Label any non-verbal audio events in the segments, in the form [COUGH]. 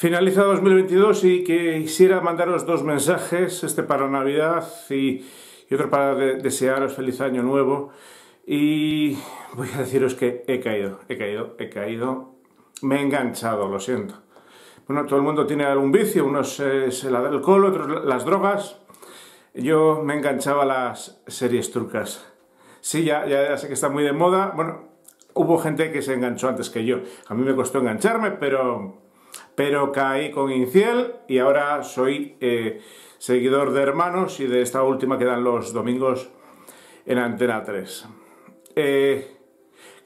Finaliza 2022 y quisiera mandaros dos mensajes, este para Navidad y, otro para desearos feliz año nuevo. Y voy a deciros que he caído, he caído, he caído, me he enganchado, lo siento. Bueno, todo el mundo tiene algún vicio, unos es el alcohol, otros las drogas. Yo me enganchaba a las series turcas. Sí, ya, ya sé que está muy de moda. Bueno, hubo gente que se enganchó antes que yo. A mí me costó engancharme, pero pero caí con Inciel y ahora soy eh, seguidor de Hermanos y de esta última que dan los domingos en Antena 3. Eh,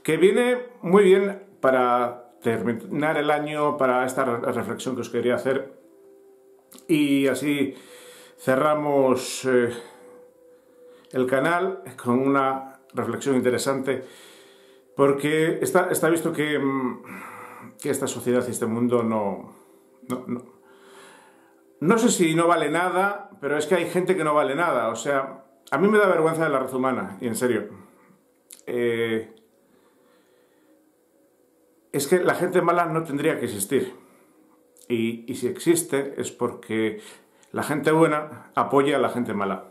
que viene muy bien para terminar el año, para esta reflexión que os quería hacer y así cerramos eh, el canal con una reflexión interesante porque está, está visto que... Mm, que esta sociedad y este mundo no, no, sé si no vale nada, pero es que hay gente que no vale nada. O sea, a mí me da vergüenza de la raza humana, y en serio. Eh, es que la gente mala no tendría que existir. Y, y, si existe es porque la gente buena apoya a la gente mala.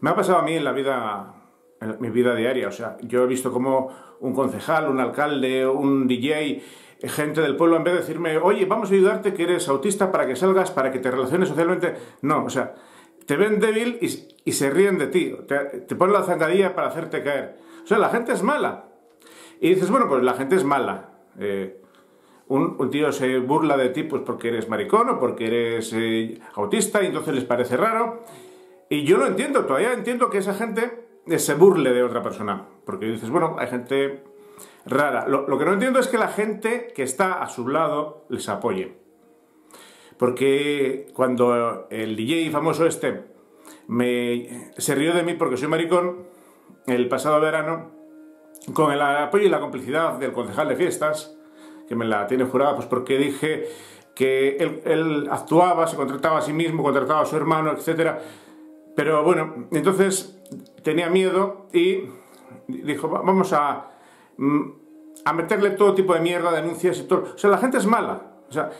Me ha pasado a mí en la vida en mi vida diaria. O sea, yo he visto como un concejal, un alcalde, un DJ, gente del pueblo, en vez de decirme, oye, vamos a ayudarte que eres autista para que salgas, para que te relaciones socialmente. No, o sea, te ven débil y, se ríen de ti. Te, ponen la zancadilla para hacerte caer. O sea, la gente es mala. Y dices, bueno, pues la gente es mala. Eh, un, tío se burla de ti pues porque eres maricón o porque eres eh, autista y entonces les parece raro. Y yo lo entiendo, todavía entiendo que esa gente se burle de otra persona. Porque dices, bueno, hay gente rara. Lo, que no entiendo es que la gente que está a su lado les apoye. Porque cuando el DJ famoso este me, se rió de mí porque soy maricón, el pasado verano, con el apoyo y la complicidad del concejal de fiestas, que me la tiene jurada, pues porque dije que él, él actuaba, se contrataba a sí mismo, contrataba a su hermano, etc. Pero bueno, entonces tenía miedo y dijo, vamos a, mm, a meterle todo tipo de mierda, denuncias y todo. O sea, la gente es mala. O sea,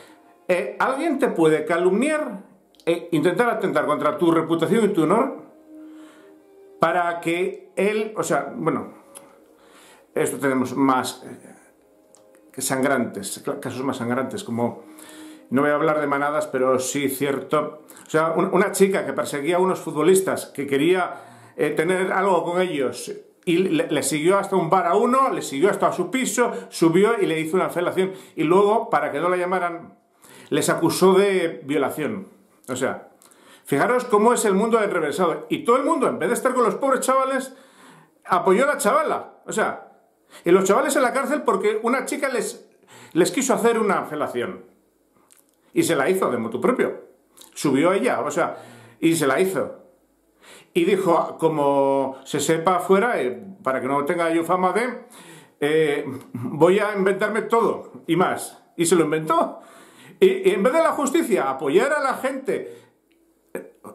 eh, alguien te puede calumniar e intentar atentar contra tu reputación y tu honor para que él, o sea, bueno, esto tenemos más eh, sangrantes, casos más sangrantes, como, no voy a hablar de manadas, pero sí cierto, o sea, una chica que perseguía a unos futbolistas que quería eh, tener algo con ellos y le, siguió hasta un bar a uno, le siguió hasta su piso, subió y le hizo una felación y luego, para que no la llamaran, les acusó de violación. O sea, fijaros cómo es el mundo enreversado. Y todo el mundo, en vez de estar con los pobres chavales, apoyó a la chavala. O sea, y los chavales en la cárcel porque una chica les, les quiso hacer una felación. Y se la hizo de motu propio. Subió ella, o sea, y se la hizo y dijo, como se sepa afuera, eh, para que no tenga yo fama de, eh, voy a inventarme todo y más. Y se lo inventó. Y, en vez de la justicia apoyar a la gente,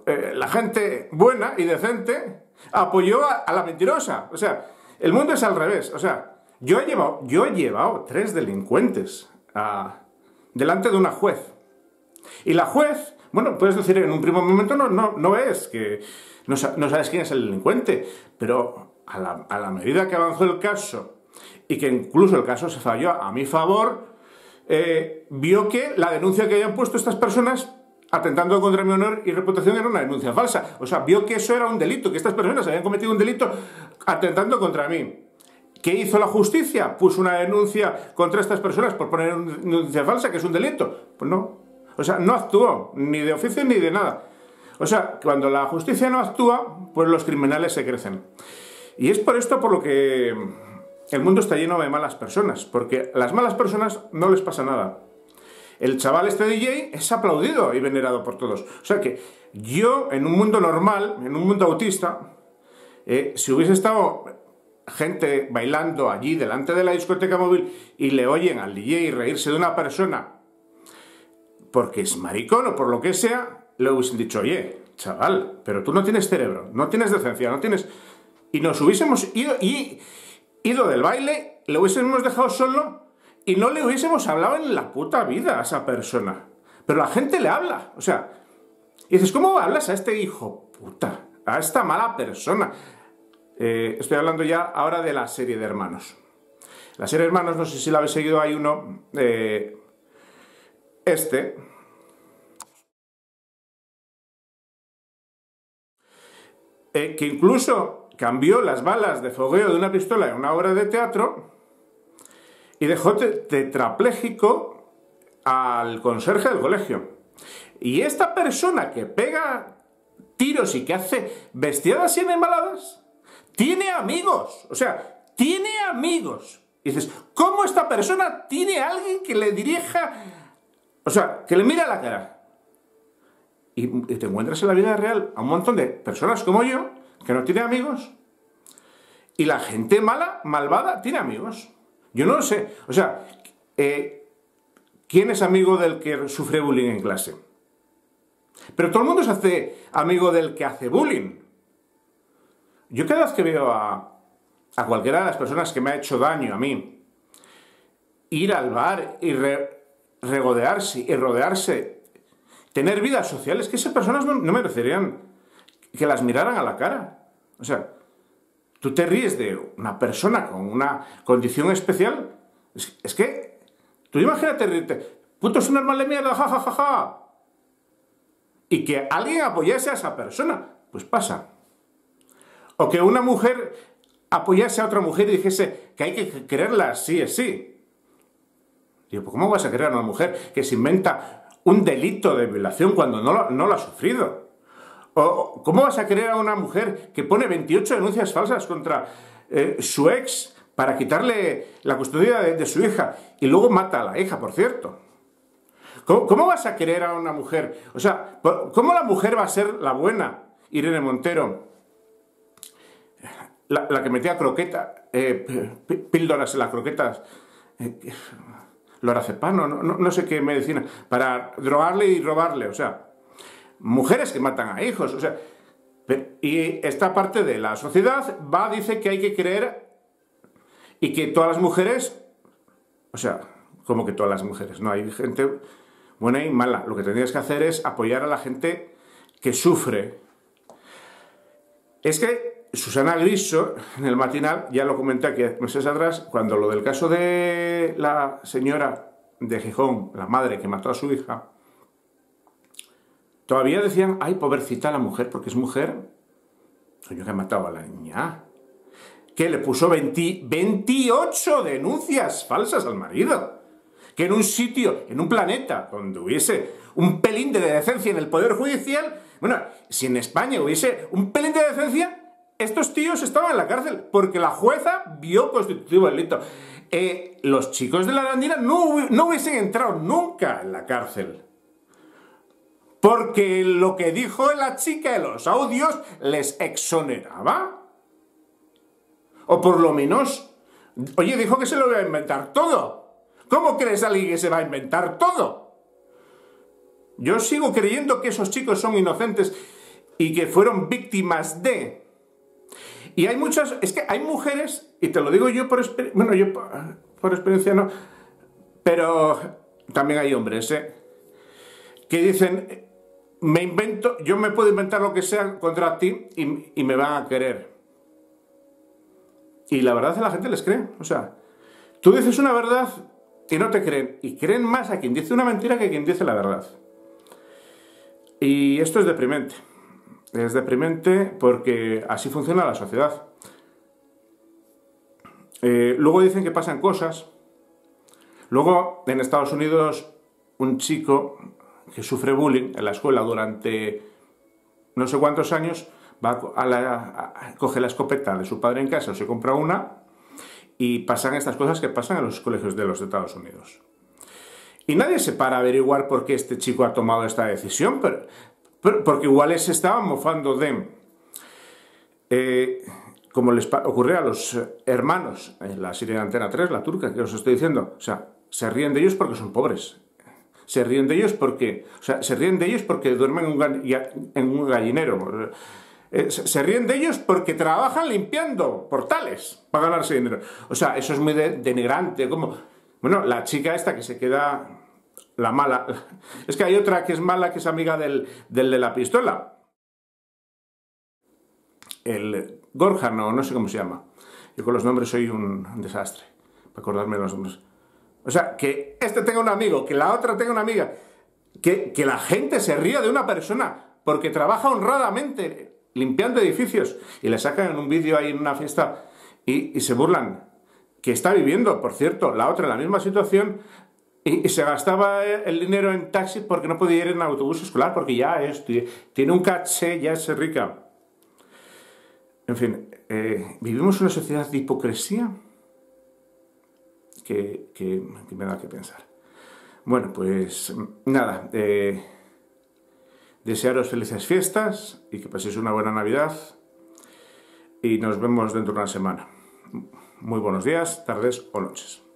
eh, la gente buena y decente, apoyó a, la mentirosa. O sea, el mundo es al revés. O sea, yo he llevado, yo he llevado tres delincuentes delante de una juez. Y la juez, bueno, puedes decir en un primer momento no, no, no es que no, sabes quién es el delincuente, pero a la, medida que avanzó el caso y que incluso el caso se falló a mi favor, eh, vio que la denuncia que habían puesto estas personas atentando contra mi honor y reputación era una denuncia falsa. O sea, vio que eso era un delito, que estas personas habían cometido un delito atentando contra mí. ¿Qué hizo la justicia? Puso una denuncia contra estas personas por poner una denuncia falsa, que es un delito. Pues no. O sea, no actuó, ni de oficio ni de nada. O sea, cuando la justicia no actúa, pues los criminales se crecen. Y es por esto por lo que el mundo está lleno de malas personas, porque a las malas personas no les pasa nada. El chaval este DJ es aplaudido y venerado por todos. O sea que yo, en un mundo normal, en un mundo autista, eh, si hubiese estado gente bailando allí delante de la discoteca móvil y le oyen al DJ reírse de una persona porque es maricón o por lo que sea, le hubiesen dicho, oye, chaval, pero tú no tienes cerebro, no tienes decencia, no tienes... Y nos hubiésemos ido, del baile, le hubiésemos dejado solo y no le hubiésemos hablado en la puta vida a esa persona. Pero la gente le habla. O sea, y dices, ¿cómo hablas a este hijo puta? A esta mala persona. Eh, estoy hablando ya ahora de la serie de hermanos. La serie de hermanos, no sé si la habéis seguido, hay uno, eh, este, eh, que incluso cambió las balas de fogueo de una pistola en una obra de teatro y dejó tetrapléjico al conserje del colegio. Y esta persona que pega tiros y que hace bestiadas y embaladas, tiene amigos. O sea, tiene amigos. Dices, ¿cómo esta persona tiene alguien que le dirija, o sea, que le mira a la cara? Y te encuentras en la vida real a un montón de personas como yo, que no tienen amigos, y la gente mala, malvada, tiene amigos. Yo no lo sé. O sea, eh, ¿quién es amigo del que sufre bullying en clase? Pero todo el mundo se hace amigo del que hace bullying. Yo cada vez que veo a, cualquiera de las personas que me ha hecho daño a mí, ir al bar y regodearse y rodearse, tener vidas sociales, que esas personas no, merecerían que las miraran a la cara. O sea, tú te ríes de una persona con una condición especial. Es, que, tú imagínate ríete, puto es un normal de mierda, jajajaja. Ja, ja, ja y que alguien apoyase a esa persona. Pues pasa. O que una mujer apoyase a otra mujer y dijese que hay que quererla sí es sí. Pues ¿cómo vas a querer a una mujer que se inventa un delito de violación cuando no lo, ha sufrido? ¿O cómo vas a querer a una mujer que pone 28 denuncias falsas contra eh, su ex para quitarle la custodia de su hija y luego mata a la hija, por cierto? ¿Cómo, vas a querer a una mujer? O sea, ¿cómo la mujer va a ser la buena? Irene Montero, la, que metía croquetas, eh, píldoras en las croquetas, eh, lorazepano, no, no, sé qué medicina, para drogarle y robarle, o sea, mujeres que matan a hijos, o sea, y esta parte de la sociedad va, dice que hay que creer y que todas las mujeres, o sea, como que todas las mujeres, no, hay gente buena y mala. Lo que tendrías que hacer es apoyar a la gente que sufre. Es que Susana Griso, en el matinal, ya lo comenté aquí meses atrás, cuando lo del caso de la señora de Gijón, la madre que mató a su hija, todavía decían, ay, pobrecita la mujer, porque es mujer. Coño, que ha matado a la niña. Que le puso 28 denuncias falsas al marido que en un sitio, en un planeta donde hubiese un pelín de decencia en el Poder Judicial, bueno, si en España hubiese un pelín de decencia, estos tíos estaban en la cárcel, porque la jueza vio constitutivo el delito. Eh, los chicos de la Arandina no, no hubiesen entrado nunca en la cárcel. Porque lo que dijo la chica de los audios les exoneraba. O por lo menos, oye, dijo que se lo iba a inventar todo. ¿Cómo crees alguien que se va a inventar todo? Yo sigo creyendo que esos chicos son inocentes y que fueron víctimas de... Y hay muchas, es que hay mujeres, y te lo digo yo por experiencia, bueno, yo por, experiencia no, pero también hay hombres, ¿eh? que dicen, me invento, yo me puedo inventar lo que sea contra ti y, y me van a querer. Y la verdad a la gente les cree, o sea, tú dices una verdad y no te creen. Y creen más a quien dice una mentira que a quien dice la verdad. Y esto es deprimente. Es deprimente porque así funciona la sociedad. Eh, luego dicen que pasan cosas. Luego, en Estados Unidos, un chico que sufre bullying en la escuela durante no sé cuántos años, va a la, coge la escopeta de su padre en casa o se compra una y pasan estas cosas que pasan en los colegios de los Estados Unidos. Y nadie se para a averiguar por qué este chico ha tomado esta decisión, pero, porque igual se estaban mofando de... Eh, como les ocurrió a los hermanos en la serie de Antena 3, la turca, que os estoy diciendo. O sea, se ríen de ellos porque son pobres. Se ríen de ellos porque... O sea, se ríen de ellos porque duermen en un gallinero. Eh, se ríen de ellos porque trabajan limpiando portales para ganarse dinero. O sea, eso es muy denigrante. Como, Bueno, la chica esta que se queda la mala. [LAUGHS] Es que hay otra que es mala, que es amiga del, del de la pistola. El Gorjan, no, no sé cómo se llama. Yo con los nombres soy un, desastre, para acordarme de los nombres. O sea, que este tenga un amigo, que la otra tenga una amiga, que, que la gente se ría de una persona porque trabaja honradamente limpiando edificios y le sacan en un vídeo ahí en una fiesta y, y se burlan. Que está viviendo, por cierto, la otra en la misma situación, y, se gastaba el dinero en taxi porque no podía ir en autobús escolar, porque ya es, tiene un caché, ya es rica. En fin, eh, vivimos una sociedad de hipocresía que, me da que pensar. Bueno, pues nada, eh, desearos felices fiestas y que paséis una buena Navidad y nos vemos dentro de una semana. Muy buenos días, tardes o noches.